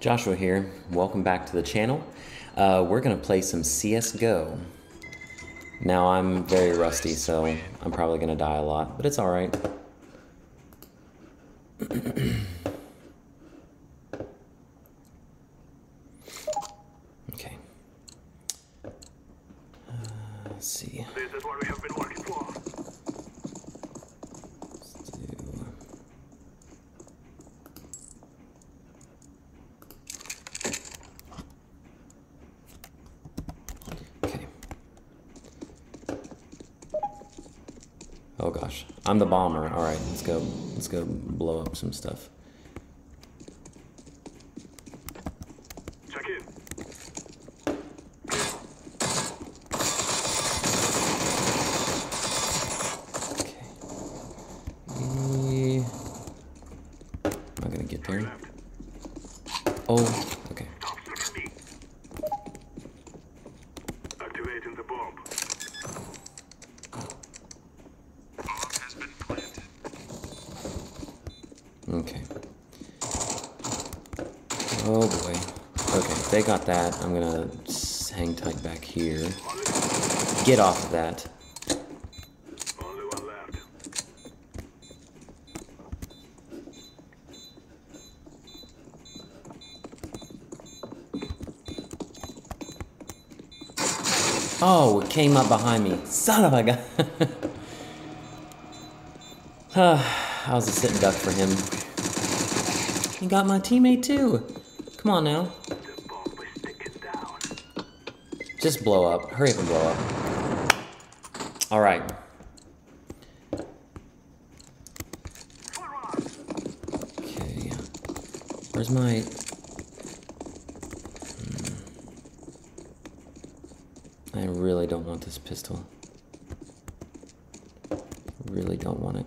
Joshua here. Welcome back to the channel. Uh, we're gonna play some CS:GO. Now I'm very rusty, so I'm probably gonna die a lot, but it's all right. okay. Uh, let's see. This is what we have been working for. Let's do. Okay. Oh gosh, I'm the bomber. All right, let's go. Let's go blow up some stuff. Check in. Okay. Eh, Am I gonna get there? Left. Oh, okay. Stop seeking me. Activating the bomb. Bomb has been planted. Okay. Oh boy. Okay, they got that. I'm gonna hang tight back here. Get off of that. Oh, it came up behind me. Son of a gun. I was a sitting duck for him. He got my teammate too. Come on now. The bomb is down. Just blow up. Hurry up and blow up. Alright. Forward. Okay. Where's my. Hmm. I really don't want this pistol. Really don't want it.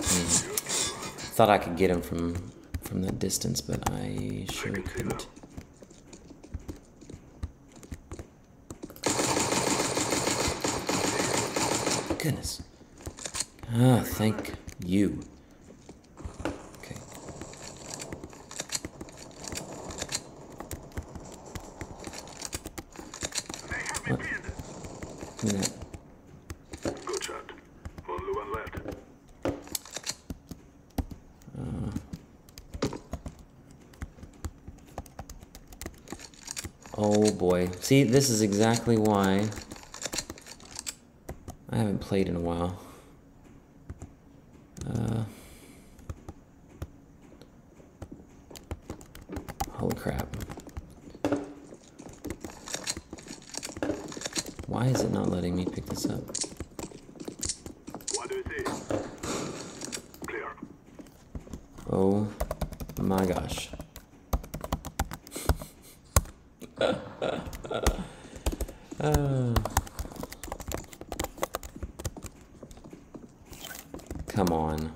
Hmm. Thought I could get him from from that distance, but I sure couldn't. Goodness. Ah, thank you. Okay. They have me What? pinned. Give me that. Good shot. Only one left. Oh boy. See, this is exactly why I haven't played in a while. Uh, holy crap. Why is it not letting me pick this up? What do you see? Clear. Oh my gosh. Uh. Come on.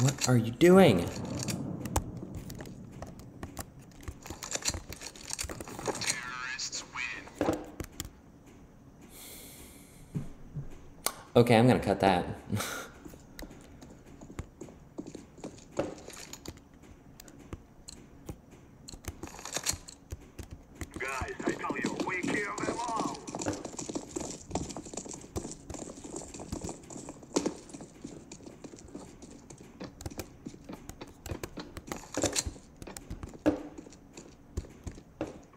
What are you doing? Okay, I'm gonna cut that. Guys, I tell you, we kill them all.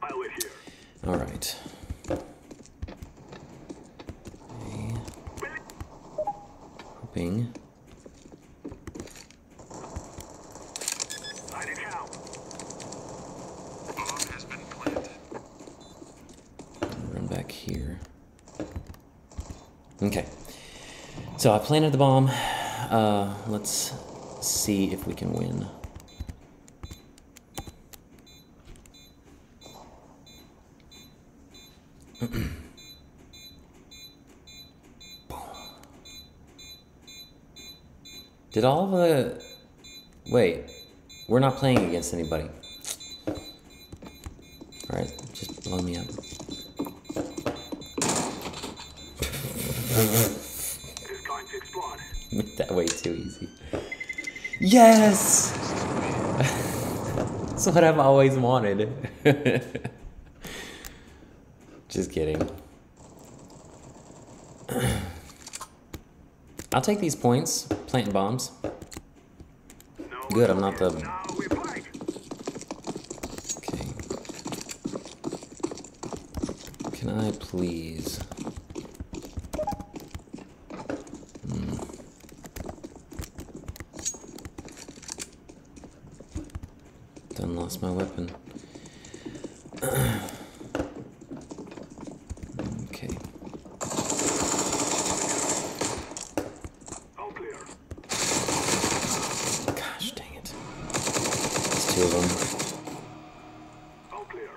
I live here. All right. Okay. Hoping. I need help. Bomb has been planted. Run back here. Okay. So I planted the bomb. Uh, let's see if we can win. Did all the. Uh, wait. We're not playing against anybody. Alright, just blow me up. Made that way too easy. Yes! That's what I've always wanted. Just kidding. I'll take these points, planting bombs. Good, I'm not the-. Okay. Can I please? Hmm. Done lost my weapon. okay. All clear. Gosh dang it. There's two of them. All clear.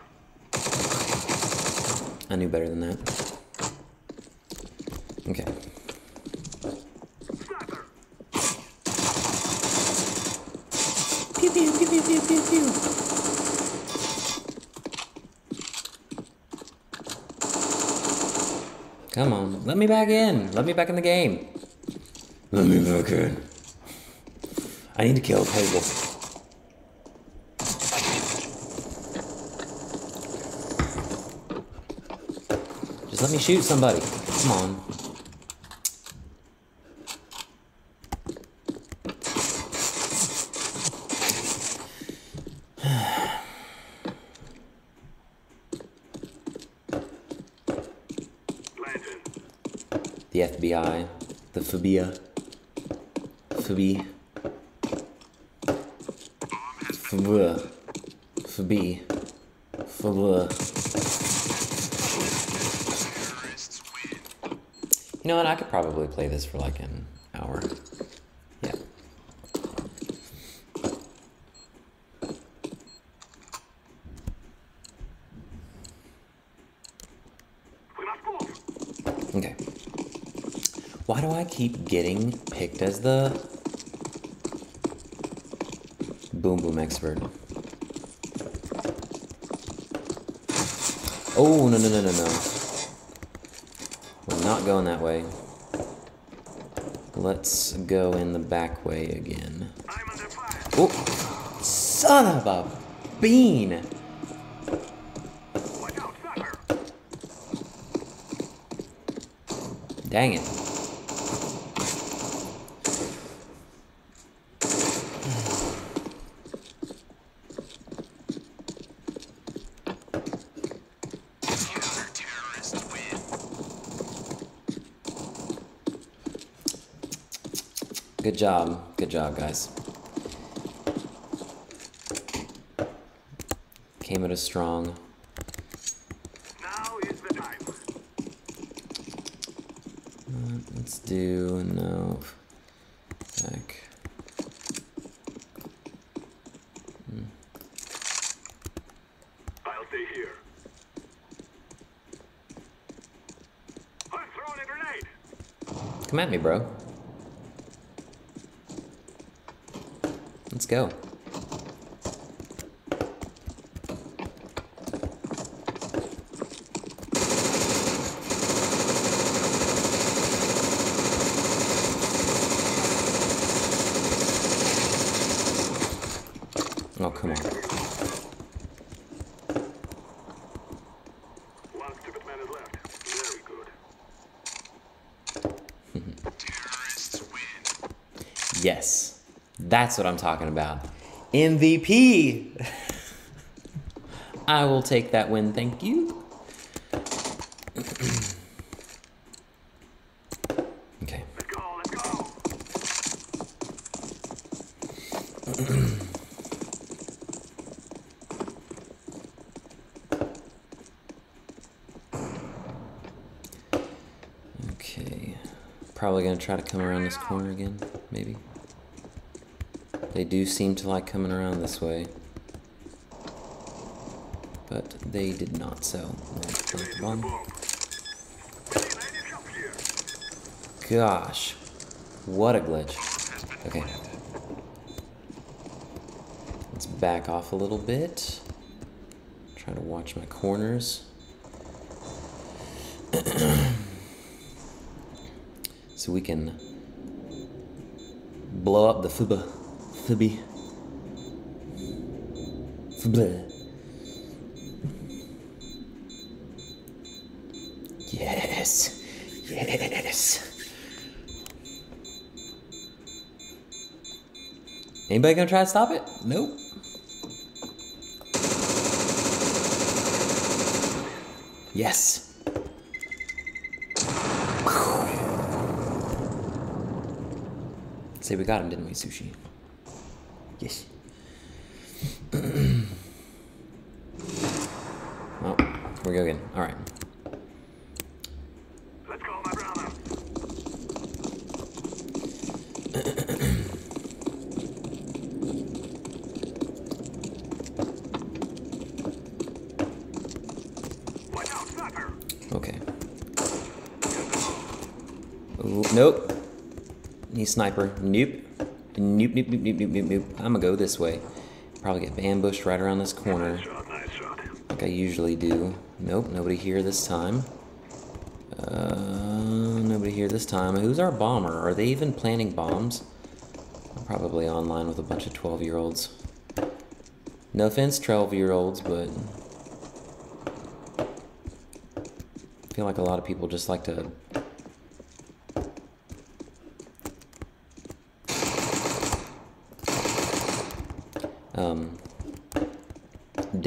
I knew better than that. Okay. Sniper. Pew pew pew pew pew pew pew. Come on, let me back in. Let me back in the game. Let me back in. I need to kill people. Just let me shoot somebody. Come on. The FBI, the FBIA, FB, FB, FB, FB. You know what? I could probably play this for like an hour. Yeah. We must move. Okay. Why do I keep getting picked as the boom boom expert? Oh no no no no no. We're not going that way. Let's go in the back way again. Oh, son of a bean! Dang it. Good job. Good job, guys. Came at us strong. Now is the time. Uh, let's do no back. Hmm. I'll stay here. I'm throwing a grenade. Come at me, bro. Go. Oh, come on. One stupid man is left. Very good. Terrorists win. Yes. That's what I'm talking about. MVP! I will take that win, thank you. okay. Let's go, let's go. Okay. Probably gonna try to come around this corner again, maybe. They do seem to like coming around this way. but they did not. Bomb. Gosh, what a glitch. Okay. Let's back off a little bit. Try to watch my corners. so we can blow up the fuba. Fubi. Fuba. Yes. Yes. Anybody gonna try to stop it? Nope. Yes. Say we got him, didn't we, Sushi? Yes. well, we go again. All right. Let's go, my brother. Watch out, sniper. Okay. Ooh, nope. Need sniper. Nope. Nope, nope, nope, nope, nope. I'm gonna go this way. Probably get ambushed right around this corner, Shot, nice shot. like I usually do. Nope, nobody here this time. Uh, nobody here this time. Who's our bomber? Are they even planting bombs? I'm probably online with a bunch of 12 year olds. No offense, 12 year olds, but I feel like a lot of people just like to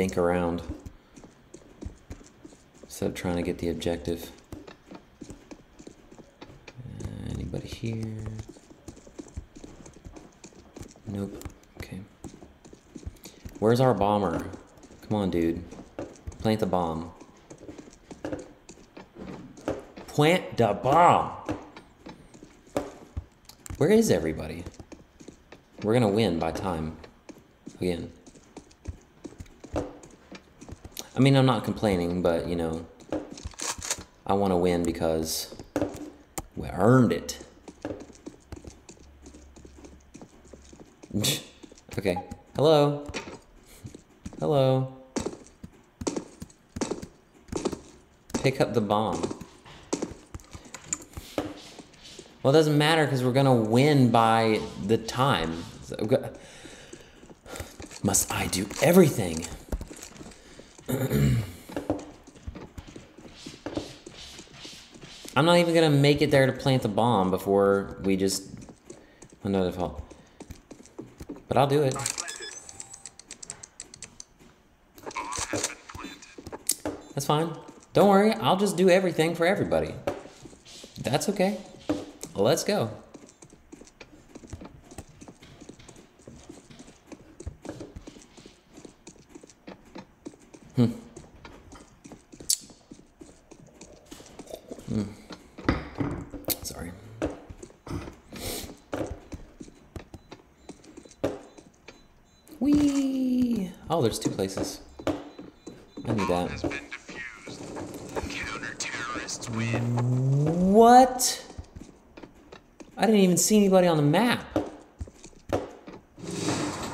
dink around instead of trying to get the objective. Uh, anybody here? Nope. Okay. Where's our bomber? Come on, dude. Plant the bomb. Plant the bomb! Where is everybody? We're gonna win by time. Again. I mean, I'm not complaining, but, you know, I want to win because we earned it. okay. Hello? Hello? Pick up the bomb. Well, it doesn't matter because we're going to win by the time. So. Must I do everything? I'm not even gonna make it there to plant the bomb before we just another fall. But I'll do it. That's fine. Don't worry, I'll just do everything for everybody. That's okay. Let's go. Sorry. Whee! Oh, there's two places. I knew that. Has been defused. Counter-terrorists win. What? I didn't even see anybody on the map.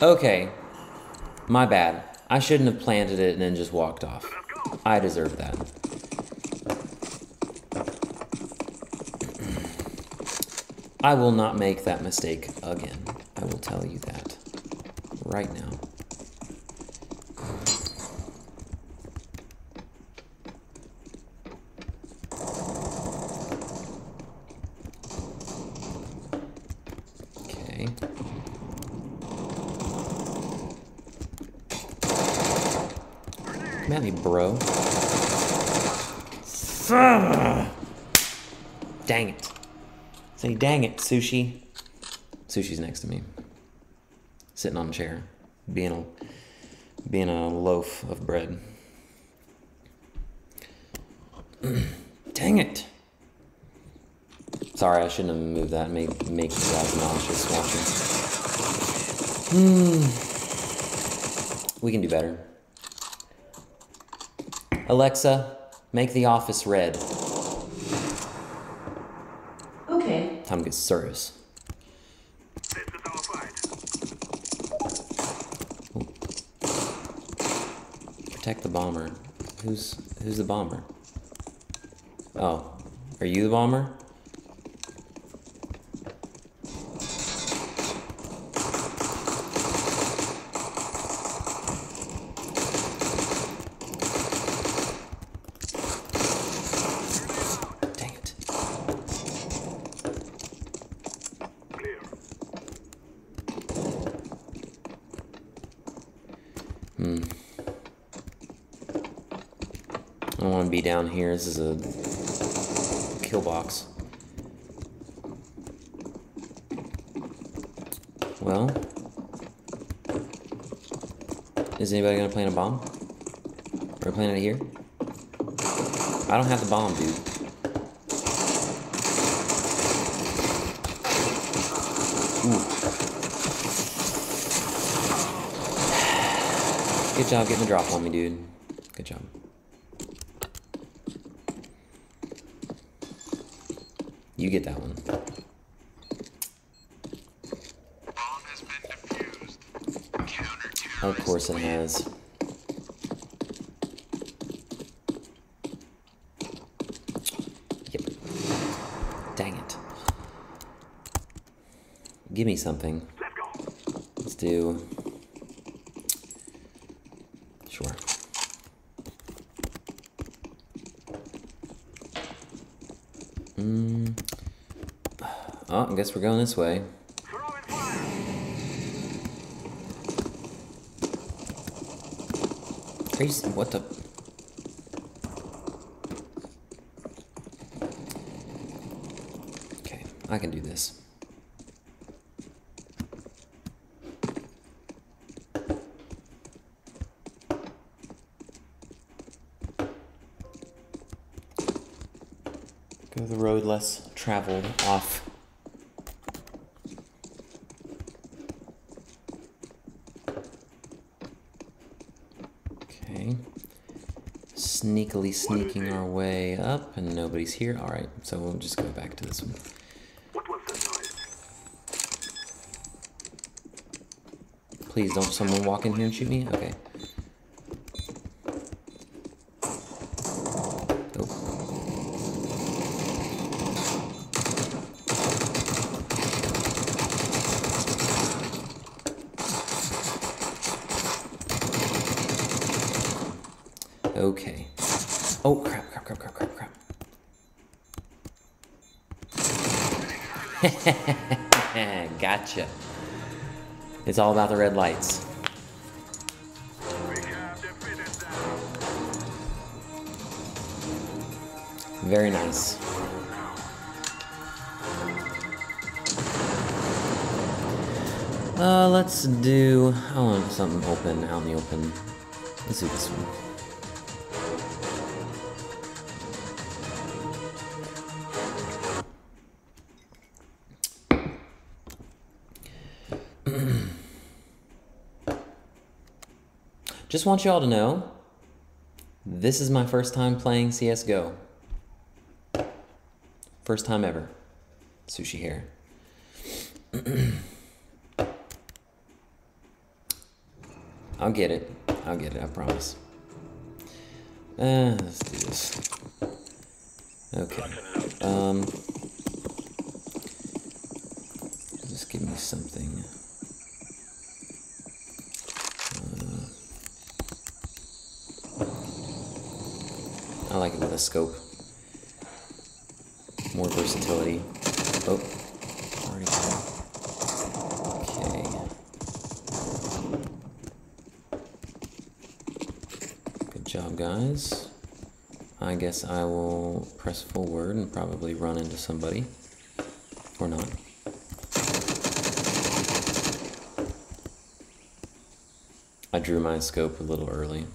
Okay. My bad. I shouldn't have planted it and then just walked off. I deserve that. I will not make that mistake again. I will tell you that right now. Okay. Come at me, bro. Dang it. Say, dang it, sushi. Sushi's next to me. Sitting on a chair. Being a being a loaf of bread. dang it. Sorry, I shouldn't have moved that. Make make you guys nauseous watching. Hmm. We can do better. Alexa, make the office red. Okay. Time to get serious. This is our fight. Protect the bomber. Who's who's the bomber? Oh, are you the bomber? Down here. This is a kill box. Well, is anybody gonna plant a bomb? We planting it here? I don't have the bomb, dude. Ooh. Good job getting the drop on me, dude. Good job. You get that one. Of course it has. Yep. Dang it. Give me something. Let's do. Sure. Mm. Oh, I guess we're going this way. Are you, what the? Okay, I can do this. Go the road less traveled off. Okay. Sneakily sneaking our way up, and nobody's here. Alright, so we'll just go back to this one. What was that noise? Please don't someone walk in here and shoot me? Okay. Oh. Okay. Oh crap, crap, crap, crap, crap, crap. gotcha. It's all about the red lights. Very nice. Uh, let's do. I want something open, out in the open. Let's do this one. Just want y'all to know this is my first time playing CSGO. First time ever. Sushi hair. I'll get it. I'll get it, I promise. Uh, let's do this. Okay. Um, just give me something. I like it with a scope. More versatility. Oh. Good job, guys. I guess I will press forward and probably run into somebody. Or not. I drew my scope a little early.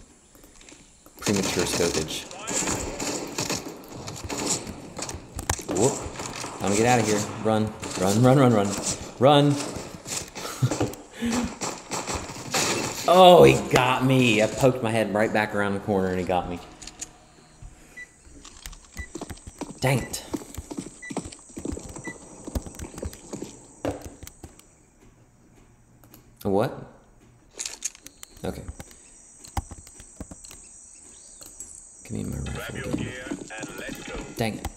Premature scopage. Time to get out of here. Run. Run, run, run, run. Run. oh, he got me. I poked my head right back around the corner and he got me. Dang it. What? Okay. Give me my rifle again. gear and let's go. Dang it.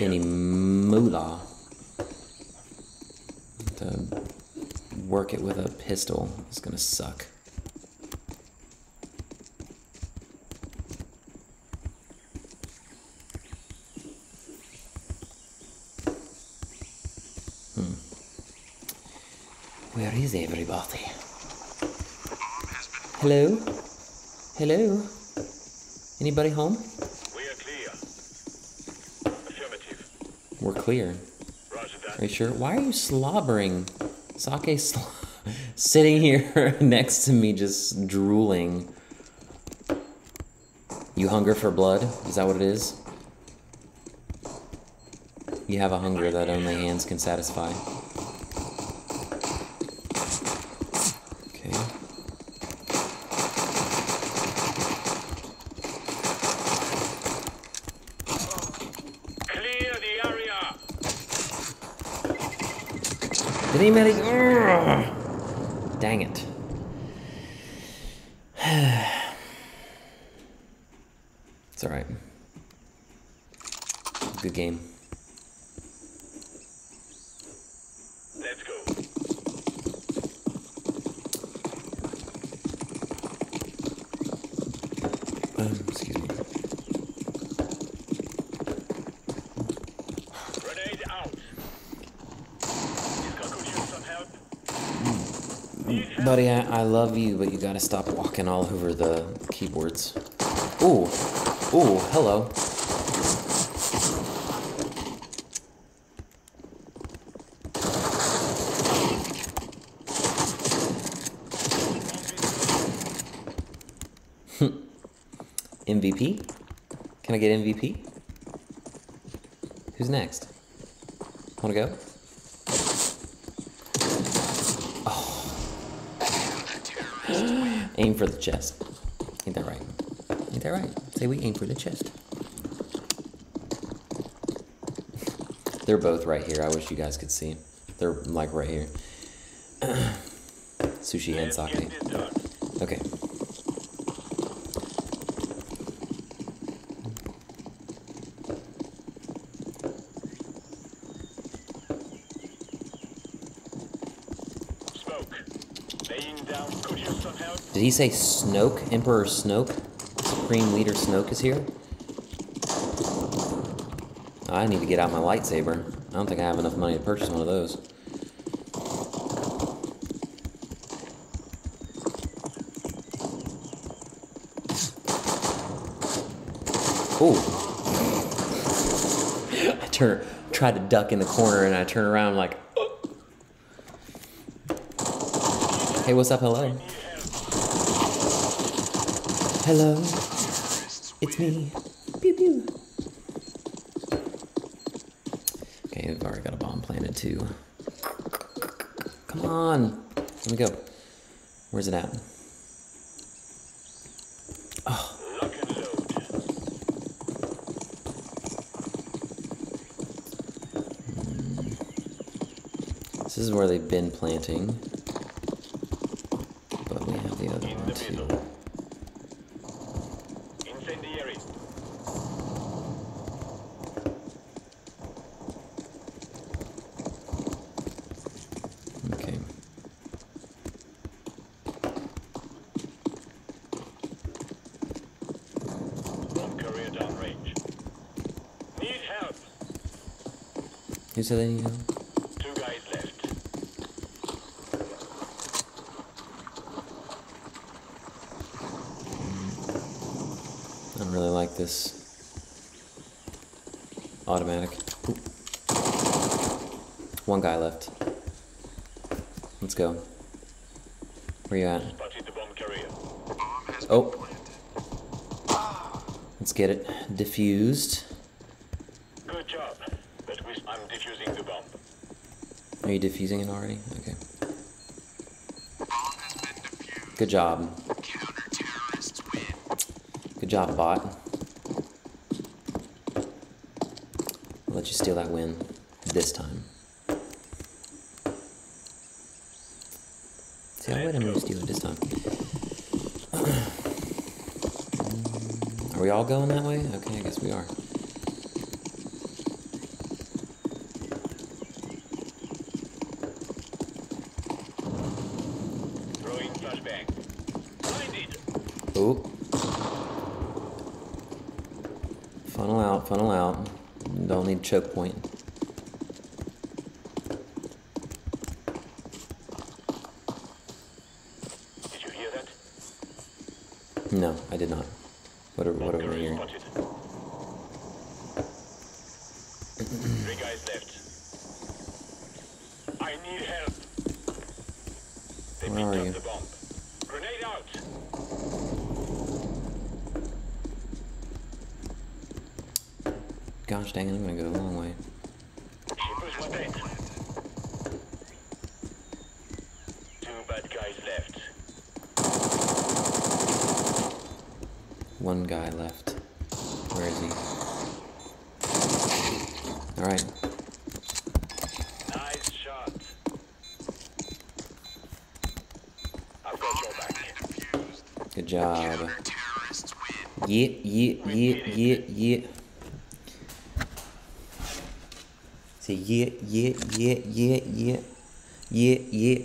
Any moolah to work it with a pistol. It's gonna suck. Hmm. Where is everybody? Hello? Hello? Anybody home? We are clear. Affirmative. We're clear. Are you sure? Why are you slobbering? Sake sl- sitting here next to me just drooling. You hunger for blood? Is that what it is? You have a hunger that only hands can satisfy. Okay. Clear the area. Anybody? Ugh. Dang it. it's alright. Good game. Let's go. Um, excuse me. Grenade out. Is Kaku use some help? Need help? Buddy, I, I love you, but you gotta stop walking all over the keyboards. Ooh. Ooh, hello. Hmm. MVP? Can I get MVP? Who's next? Wanna go? Aim for the chest. Ain't that right? Ain't that right? Say we aim for the chest. They're both right here. I wish you guys could see. They're like right here. Sushi and sake. Okay. Smoke. Laying down. Could use some help. Did he say Snoke? Emperor Snoke? Supreme Leader Snoke is here? Oh, I need to get out my lightsaber. I don't think I have enough money to purchase one of those. Ooh. I turn, tried to duck in the corner and I turn around like, hey, what's up? Hello. Hello. It's me. Pew pew. Okay, we've already got a bomb planted too. Come on. Let me go. Where's it at? Oh, load. this is where they've been planting. But we have the other In one the too. middle. Incendiary. Okay. Bomb carrier downrange. Need help. Who said they need help? Two guys left. I don't really like this automatic. Oop. One guy left. Let's go. Where you at? Oh. Let's get it diffused. Good job. But we, I'm defusing the bomb. Are you defusing it already? Okay. Good job. Good job, bot. I'll let you steal that win this time. See, I'll let him steal it this time. Are we all going that way? Okay, I guess we are. Oh. Funnel out, funnel out. Don't need choke point. Did you hear that? No, I did not. What are, what are we Valkyrie hearing? spotted. Three guys left. I need help. They Where picked are up you? the bomb. Grenade out. Gosh dang it, I'm gonna go a long way. Shippers was dead. Two bad guys left. One guy left. Where is he? Alright. Nice shot. I've got your back. Yeah, yeah, yeah, yeah, yeah. Say yeah, yeah, yeah, yeah, yeah. Yeah, yeah.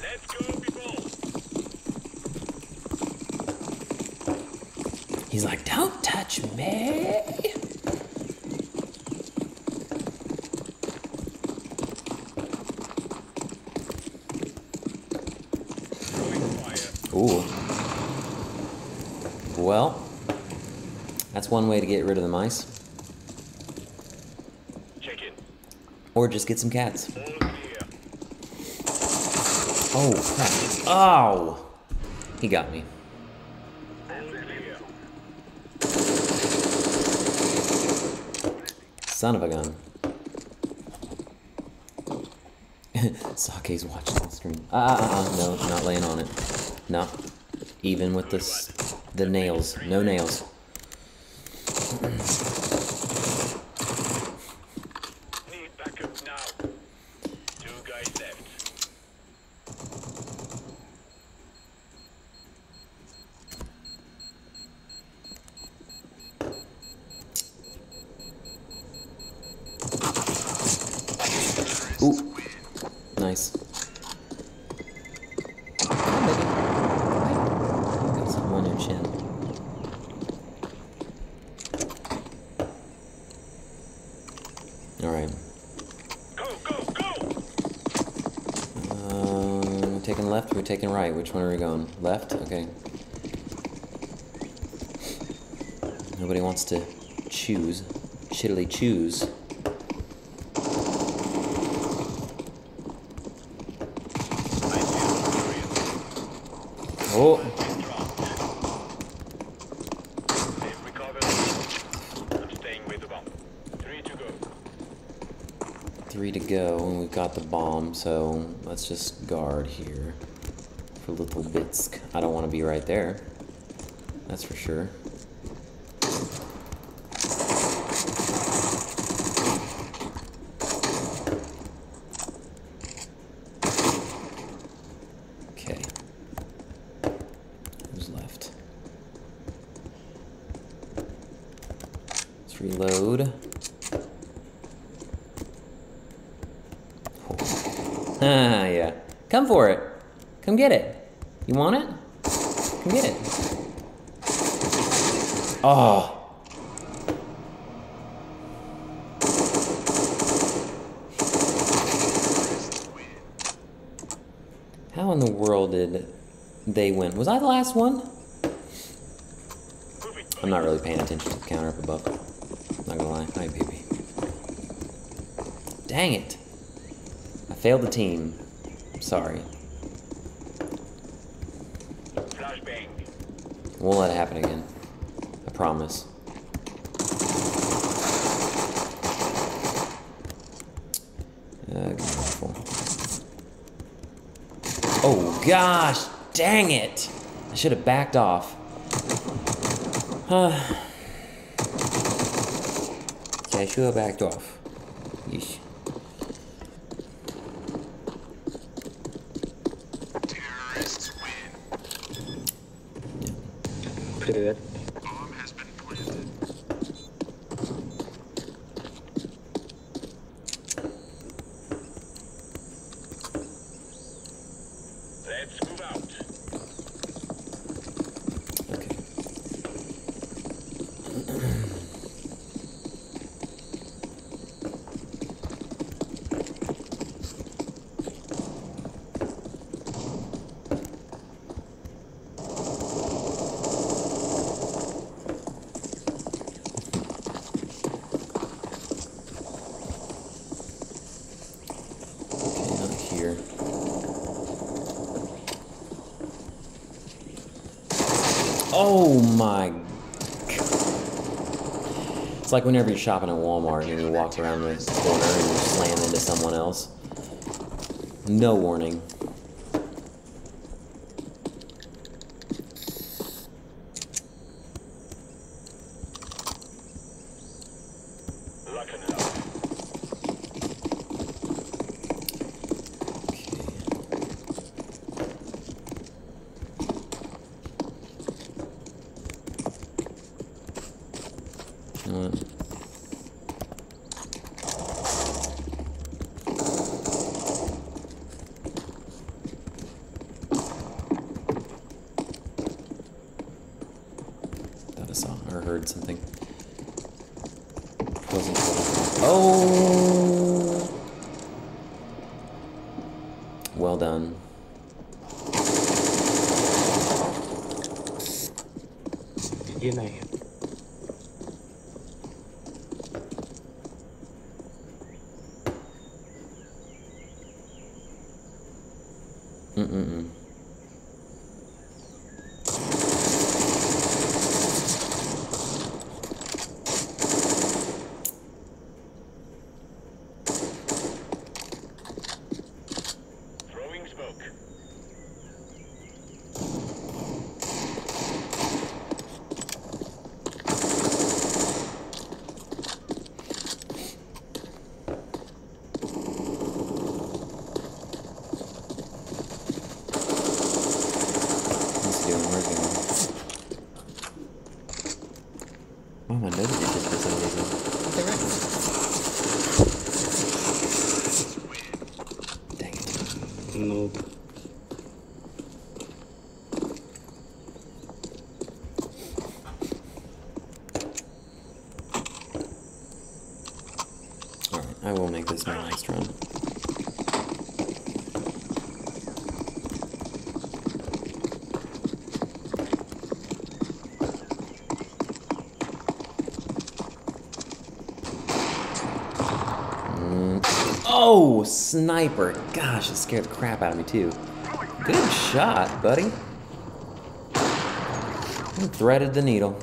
Let's go, people. He's like, don't touch me. Throwing fire. Ooh. Well, that's one way to get rid of the mice. Or just get some cats. Oh, crap. Oh! He got me. Son of a gun. Sake's watching the stream. Ah, ah, ah, no, not laying on it. No. Even with the, the nails. No nails. Need backup now. Two guys left. Ooh. Nice. Got something on your chin. Alright. Go, go, go! Um, taking right. Which one are we going? Left? Okay. Nobody wants to choose. Shittily choose. Oh! Three to go, and we've got the bomb, so let's just guard here for little bits. I don't want to be right there. That's for sure. Okay. Who's left? Let's reload. Ah, yeah. Come for it. Come get it. You want it? Come get it. Oh. How in the world did they win? Was I the last one? I'm not really paying attention to the counter up above. Not gonna lie. Hi, baby. Dang it. I failed the team. I'm Sorry. Flashbang. Won't let it happen again. I promise. Uh, oh gosh, dang it! I should have backed off. Huh. Yeah, I should have backed off. Yeesh. Terrorists win. Like whenever you're shopping at Walmart and you walk around the corner and you slam into someone else. No warning. Sniper! Gosh, it scared the crap out of me too. Good shot, buddy. Threaded the needle.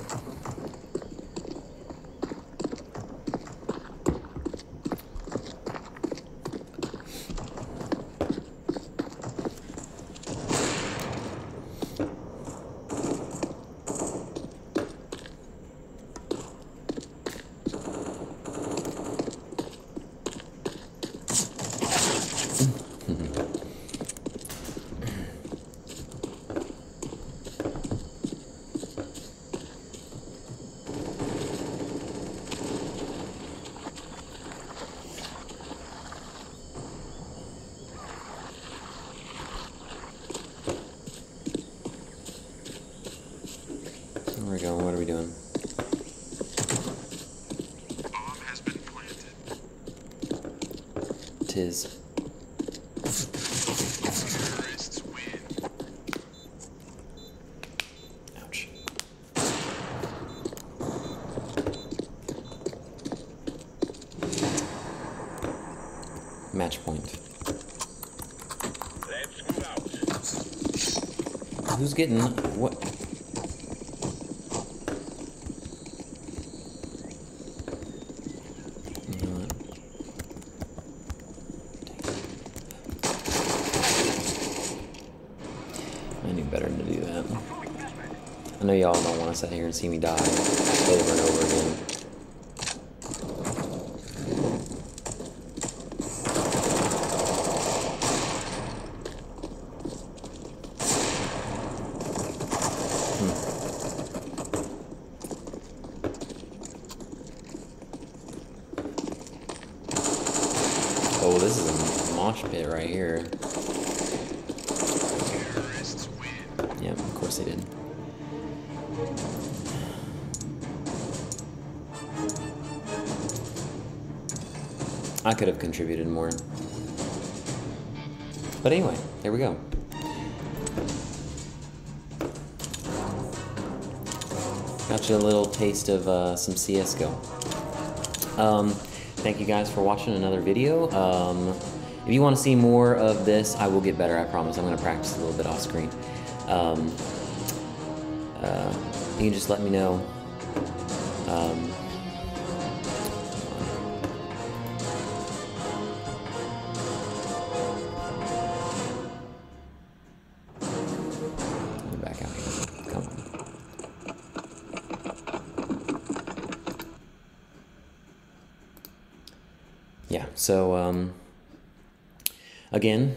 Match point. Let's move out. Who's getting what? What? I knew better than to do that. I know y'all don't want to sit here and see me die over contributed more. But anyway, there we go. Got you a little taste of uh, some CSGO. Um, thank you guys for watching another video. Um, if you want to see more of this, I will get better, I promise. I'm going to practice a little bit off screen. Um, uh, you can just let me know. Um, so um, again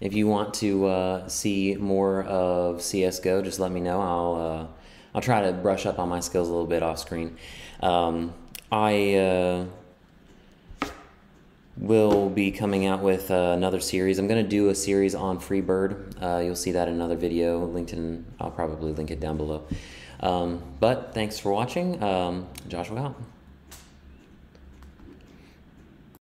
if you want to uh, see more of csgo just let me know. I'll uh, i'll try to brush up on my skills a little bit off screen. Um, i uh, will be coming out with uh, another series. I'm going to do a series on freebird. Uh, you'll see that in another video linked in i'll probably link it down below. Um, but thanks for watching. Um, joshua out